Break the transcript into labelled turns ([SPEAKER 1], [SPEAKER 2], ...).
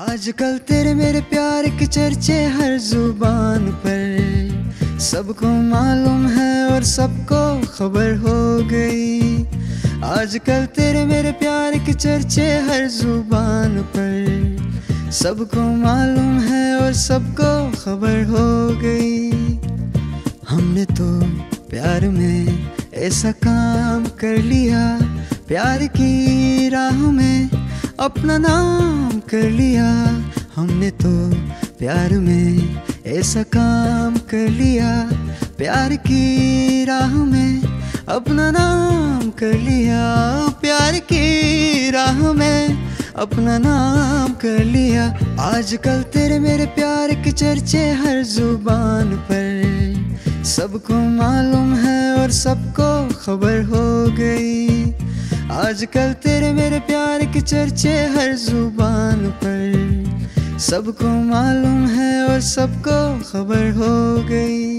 [SPEAKER 1] आजकल तेरे मेरे प्यार के चर्चे हर ज़ुबान पर। सबको मालूम है और सबको खबर हो गई। आजकल तेरे मेरे प्यार के चर्चे हर ज़ुबान पर। सबको मालूम है और सबको खबर हो गई। हमने तो प्यार में ऐसा काम कर लिया। प्यार की राह अपना नाम कर लिया। हमने तो प्यार में ऐसा काम कर लिया। प्यार की राह में अपना नाम कर लिया। प्यार की राह में अपना नाम कर लिया। आजकल तेरे मेरे प्यार के चर्चे हर ज़ुबान पर। सबको मालूम है और सबको खबर हो गई। आजकल तेरे मेरे प्यार के चर्चे हर ज़ुबान पर। सबको मालूम है और सबको खबर हो गई।